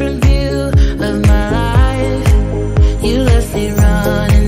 different view of my life. You left me running.